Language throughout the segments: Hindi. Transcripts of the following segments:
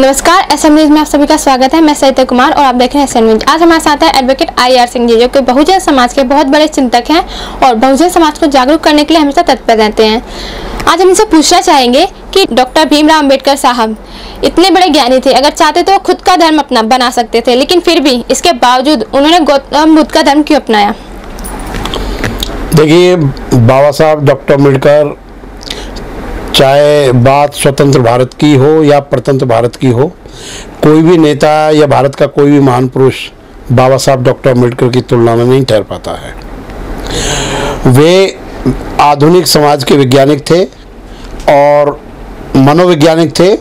नमस्कार एस एम न्यूज़ में आप सभी का स्वागत है। मैं सरिता कुमार और आप देख रहे हैं एस एम न्यूज़। आज हमारे साथ है advocate I R Singh ji, जो कि बहुजन समाज के बहुत बड़े चिंतक हैं और बहुजन समाज को जागरूक करने के लिए हमेशा तत्पर रहते हैं। आज हम इनसे पूछना चाहेंगे कि डॉक्टर भीमराव अंबेडकर साहब इतने बड़े ज्ञानी थे, अगर चाहते तो खुद का धर्म अपना बना सकते थे, लेकिन फिर भी इसके बावजूद उन्होंने गौतम बुद्ध का धर्म क्यों अपनाया? देखिए, बाबा साहब, डॉक्टर अंबेडकर चाहे बात स्वतंत्र भारत की हो या प्रतंत्र भारत की हो, कोई भी नेता या भारत का कोई भी महान पुरुष बाबा साहब डॉक्टर अंबेडकर की तुलना में नहीं ठहर पाता है। वे आधुनिक समाज के वैज्ञानिक थे और मनोवैज्ञानिक थे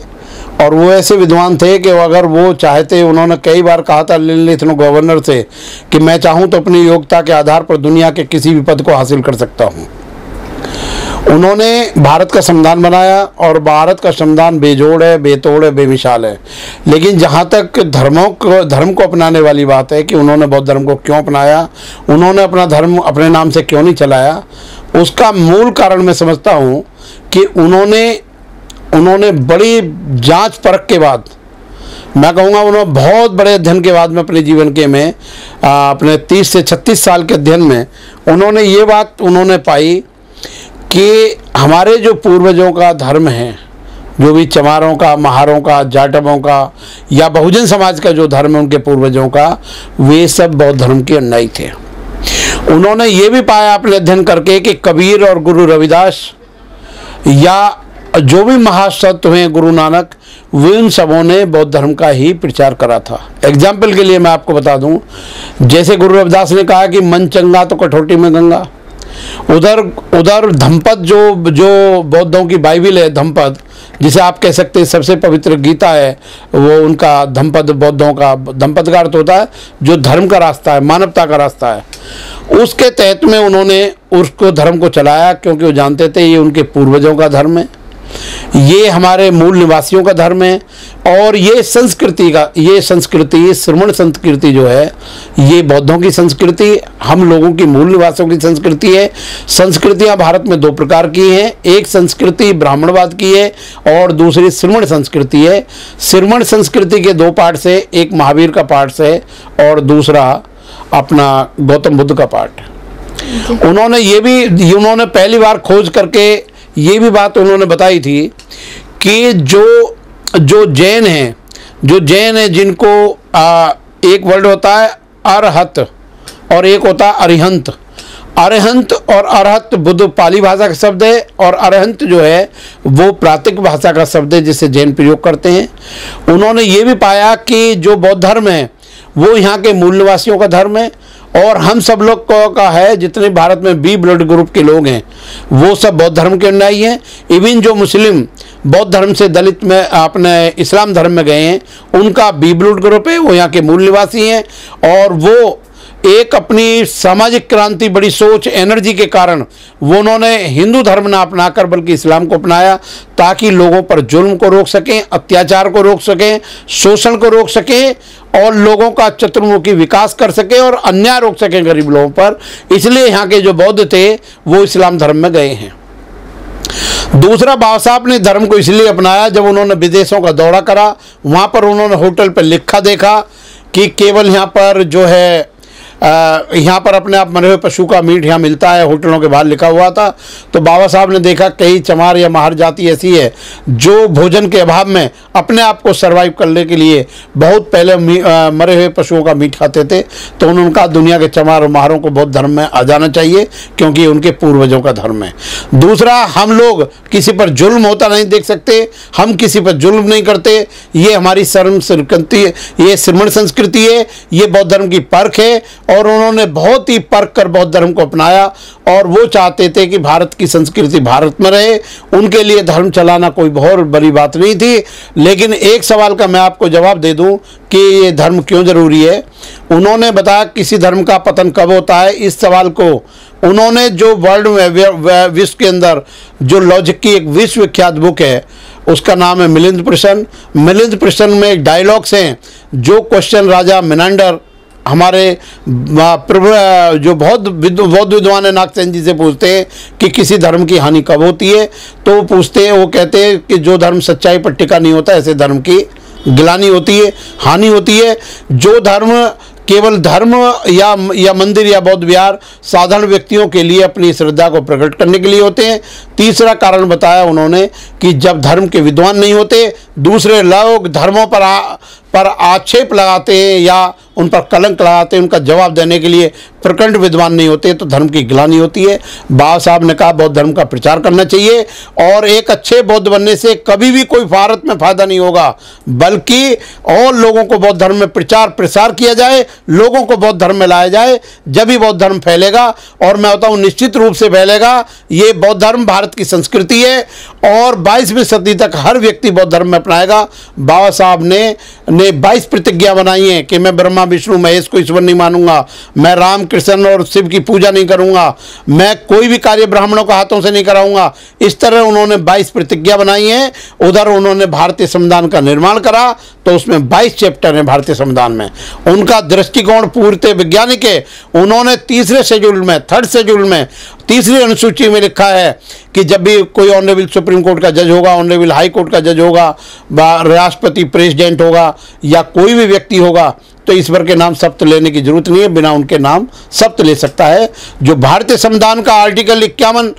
और वो ऐसे विद्वान थे कि अगर वो चाहते, उन्होंने कई बार कहा था लिथनो गवर्नर से कि मैं चाहूँ तो अपनी योग्यता के आधार पर दुनिया के किसी भी पद को हासिल कर सकता हूँ। उन्होंने भारत का संविधान बनाया और भारत का संविधान बेजोड़ है बेतोड़ है बेमिसाल है। लेकिन जहाँ तक धर्मों को धर्म को अपनाने वाली बात है कि उन्होंने बौद्ध धर्म को क्यों अपनाया उन्होंने अपना धर्म अपने नाम से क्यों नहीं चलाया उसका मूल कारण मैं समझता हूँ कि उन्होंने उन्होंने बड़ी जाँच परख के बाद मैं कहूँगा उन्होंने बहुत बड़े अध्ययन के बाद में अपने जीवन के में आ, अपने 30 से 36 साल के अध्ययन में उन्होंने ये बात उन्होंने पाई कि हमारे जो पूर्वजों का धर्म है, जो भी चमारों का, महारों का, जाटवों का, या बहुजन समाज का जो धर्म है, उनके पूर्वजों का, वे सब बौद्ध धर्म के अनुयायी थे। उन्होंने ये भी पाया अपने अध्ययन करके कि कबीर और गुरु रविदास, या जो भी महासत्व हुए गुरु नानक, वे उन सबों ने बौद्ध धर्म का ही प्रचार करा था। एग्ज़ाम्पल के लिए मैं आपको बता दूँ, जैसे गुरु रविदास ने कहा कि मन चंगा तो कठोटी में गंगा। उधर उधर धमपद जो जो बौद्धों की बाइबिल है, धमपद, जिसे आप कह सकते हैं सबसे पवित्र गीता है, वो उनका धमपद बौद्धों का धमपद का अर्थ होता है, जो धर्म का रास्ता है, मानवता का रास्ता है। उसके तहत में उन्होंने उसको धर्म को चलाया, क्योंकि वो जानते थे ये उनके पूर्वजों का धर्म है। ये हमारे मूल निवासियों का धर्म है और ये संस्कृति का ये संस्कृति श्रवण संस्कृति जो है ये बौद्धों की संस्कृति हम लोगों की मूल निवासियों की संस्कृति है। संस्कृतियाँ भारत में दो प्रकार की हैं एक संस्कृति ब्राह्मणवाद की है और दूसरी श्रमण संस्कृति है। श्रमण संस्कृति के दो पार्ट से एक महावीर का पार्ट से और दूसरा अपना गौतम बुद्ध का पार्ट। उन्होंने ये भी उन्होंने पहली बार खोज करके ये भी बात उन्होंने बताई थी कि जो जो जैन हैं जो जैन है जिनको आ, एक वर्ड होता है अरहत और एक होता है अरिहंत। अरहंत और अरहत बुद्ध पाली भाषा का शब्द है और अरहंत जो है वो प्रातिक भाषा का शब्द है जिसे जैन प्रयोग करते हैं। उन्होंने ये भी पाया कि जो बौद्ध धर्म है वो यहाँ के मूल निवासियों का धर्म है और हम सब लोग को है, जितने भारत में बी ब्लड ग्रुप के लोग हैं, वो सब बौद्ध धर्म के अनुयायी हैं। इवन जो मुस्लिम बौद्ध धर्म से दलित में, अपने इस्लाम धर्म में गए हैं, उनका बी ब्लड ग्रुप है, वो यहाँ के मूल निवासी हैं, और वो एक अपनी सामाजिक क्रांति, बड़ी सोच, एनर्जी के कारण वो उन्होंने हिंदू धर्म ना अपनाकर, बल्कि इस्लाम को अपनाया, ताकि लोगों पर जुल्म को रोक सकें, अत्याचार को रोक सकें, शोषण को रोक सकें, और लोगों का चतुर्मुखी विकास कर सके और अन्याय रोक सकें गरीब लोगों पर। इसलिए यहाँ के जो बौद्ध थे, वो इस्लाम धर्म में गए हैं। दूसरा, बाबा साहब ने धर्म को इसलिए अपनाया, जब उन्होंने विदेशों का दौरा करा, वहाँ पर उन्होंने होटल पर लिखा देखा कि केवल यहाँ पर जो है यहाँ पर अपने आप मरे हुए पशु का मीट यहाँ मिलता है होटलों के बाहर लिखा हुआ था। तो बाबा साहब ने देखा कई चमार या महार जाति ऐसी है जो भोजन के अभाव में अपने आप को सर्वाइव करने के लिए बहुत पहले आ, मरे हुए पशुओं का मीट खाते थे। तो उन्होंने कहा दुनिया के चमार और महारों को बौद्ध धर्म में आ जाना चाहिए क्योंकि उनके पूर्वजों का धर्म है। दूसरा हम लोग किसी पर जुल्म होता नहीं देख सकते हम किसी पर जुल्म नहीं करते। ये हमारी शर्म संस्कृति ये श्रमण संस्कृति है ये बौद्ध धर्म की परख है और उन्होंने बहुत ही परख कर बौद्ध धर्म को अपनाया और वो चाहते थे कि भारत की संस्कृति भारत में रहे। उनके लिए धर्म चलाना कोई बहुत बड़ी बात नहीं थी। लेकिन एक सवाल का मैं आपको जवाब दे दूँ कि ये धर्म क्यों ज़रूरी है? उन्होंने बताया किसी धर्म का पतन कब होता है? इस सवाल को उन्होंने जो वर्ल्ड में विश्व के अंदर जो लॉजिक की एक विश्वविख्यात बुक है, उसका नाम है मिलिंद प्रश्न। मिलिंद प्रश्न में एक डायलॉग्स हैं, जो क्वेश्चन राजा मिनांडर हमारे प्रभु जो बहुत बौद्ध विद्वान है नागसेन जी से पूछते हैं कि किसी धर्म की हानि कब होती है तो पूछते हैं वो कहते हैं कि जो धर्म सच्चाई पर टिका नहीं होता ऐसे धर्म की गिलानी होती है हानि होती है। जो धर्म केवल धर्म या या मंदिर या बौद्ध विहार साधारण व्यक्तियों के लिए अपनी श्रद्धा को प्रकट करने के लिए होते हैं। तीसरा कारण बताया उन्होंने कि जब धर्म के विद्वान नहीं होते दूसरे लोग धर्मों पर आ, पर आक्षेप लगाते हैं या उन पर कलंक लगाते हैं उनका जवाब देने के लिए प्रकंड विद्वान नहीं होते तो धर्म की गिलानी होती है। बाबा साहब ने कहा, बौद्ध धर्म का प्रचार करना चाहिए और एक अच्छे बौद्ध बनने से कभी भी कोई भारत में फ़ायदा नहीं होगा, बल्कि और लोगों को बौद्ध धर्म में प्रचार प्रसार किया जाए, लोगों को बौद्ध धर्म में लाया जाए, जब ही बौद्ध धर्म फैलेगा, और मैं बताऊँ निश्चित रूप से फैलेगा, ये बौद्ध धर्म भारत की संस्कृति है, और बाईसवीं सदी तक हर व्यक्ति बौद्ध धर्म में अपनाएगा। बाबा साहब ने बाईस प्रतिज्ञा बनाई है कि मैं ब्रह्मा, विष्णु, महेश को ईश्वर नहीं मानूँगा, मैं राम कृष्ण और शिव की पूजा नहीं करूँगा। मैं कोई भी कार्य ब्राह्मणों के हाथों से नहीं कराऊँगा। इस तरह उन्होंने बाईस प्रतिज्ञा बनाई है। उधर उन्होंने भारतीय संविधान का निर्माण करा तो उसमें बाईस चैप्टर हैं भारतीय संविधान में। उनका दृष्टिकोण पूर्णतः वैज्ञानिक है। उन्होंने तीसरे शेड्यूल में, थर्ड शेड्यूल में, तीसरी अनुसूची में लिखा है कि जब भी कोई ऑनरेबल सुप्रीम कोर्ट का जज होगा, ऑनरेबल हाई कोर्ट का जज होगा राष्ट्रपति प्रेसिडेंट होगा, या कोई भी व्यक्ति होगा तो ईश्वर के नाम सप्त लेने की ज़रूरत नहीं है, बिना उनके नाम सप्त ले सकता है। जो भारतीय संविधान का आर्टिकल इक्यावन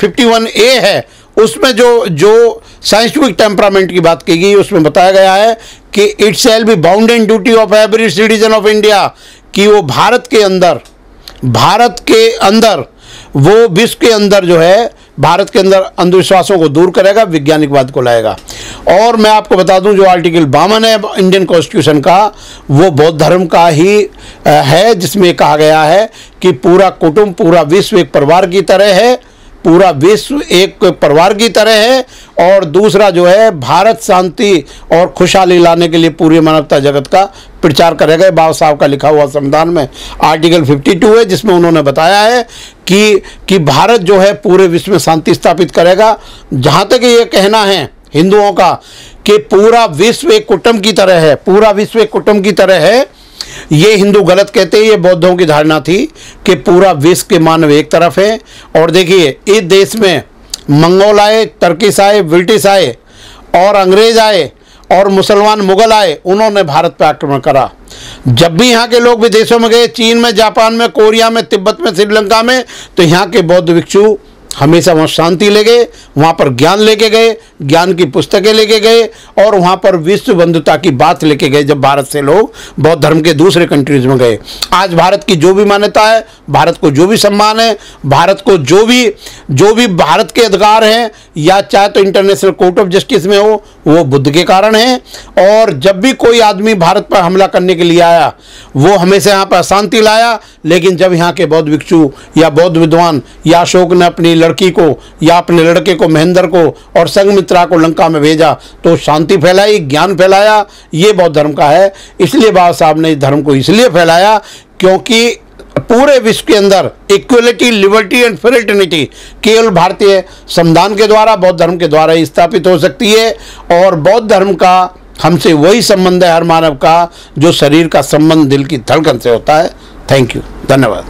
फिफ्टी वन ए है, उसमें जो जो साइंटिफिक टेम्परामेंट की बात की गई, उसमें बताया गया है कि it shall be bound duty of every citizen of India कि वो भारत के अंदर, भारत के अंदर, वो विश्व के अंदर जो है भारत के अंदर अंधविश्वासों को दूर करेगा, वैज्ञानिकवाद को लाएगा। और मैं आपको बता दूँ, जो आर्टिकल बावन है, इंडियन कॉन्स्टिट्यूशन का, वो बौद्ध धर्म का ही है, जिसमें कहा गया है कि पूरा कुटुंब, पूरा विश्व एक परिवार की तरह है। पूरा विश्व एक परिवार की तरह है और दूसरा जो है भारत शांति और खुशहाली लाने के लिए पूरी मानवता जगत का प्रचार करेगा बाबा साहब का लिखा हुआ संविधान में आर्टिकल 52 है, जिसमें उन्होंने बताया है कि कि भारत जो है पूरे विश्व में शांति स्थापित करेगा। जहाँ तक ये कहना है हिंदुओं का कि पूरा विश्व एक कुटुंब की तरह है, पूरा विश्व एक कुटुंब की तरह है ये हिंदू गलत कहते हैं, ये बौद्धों की धारणा थी कि पूरा विश्व के मानव एक तरफ़ है। और देखिए, इस देश में मंगोल आए टर्किस आए, ब्रिटिश आए, और अंग्रेज़ आए, और मुसलमान मुगल आए, उन्होंने भारत पर आक्रमण करा। जब भी यहाँ के लोग विदेशों में गए, चीन में, जापान में, कोरिया में, तिब्बत में, श्रीलंका में तो यहाँ के बौद्ध भिक्षु हमेशा वहाँ शांति ले गए, वहाँ पर ज्ञान लेके गए, ज्ञान की पुस्तकें लेके गए और वहाँ पर विश्व बंधुता की बात लेके गए जब भारत से लोग बौद्ध धर्म के दूसरे कंट्रीज़ में गए। आज भारत की जो भी मान्यता है, भारत को जो भी सम्मान है, भारत को जो भी जो भी भारत के अधिकार हैं, या चाहे तो इंटरनेशनल कोर्ट ऑफ़ जस्टिस में हो, वो बुद्ध के कारण है। और जब भी कोई आदमी भारत पर हमला करने के लिए आया, वो हमेशा यहाँ पर अशांति लाया, लेकिन जब यहाँ के बौद्ध भिक्षु या बौद्ध विद्वान या अशोक ने अपनी लड़की को या अपने लड़के को महेंद्र को और संगमित्रा को लंका में भेजा तो शांति फैलाई, ज्ञान फैलाया, ये बौद्ध धर्म का है। इसलिए बाबा साहब ने इस धर्म को इसलिए फैलाया क्योंकि पूरे विश्व के अंदर इक्वलिटी लिबर्टी एंड फ्रेटर्निटी केवल भारतीय संविधान के द्वारा, बौद्ध धर्म के द्वारा ही स्थापित हो सकती है और बौद्ध धर्म का हमसे वही संबंध है हर मानव का, जो शरीर का संबंध दिल की धड़कन से होता है। थैंक यू धन्यवाद।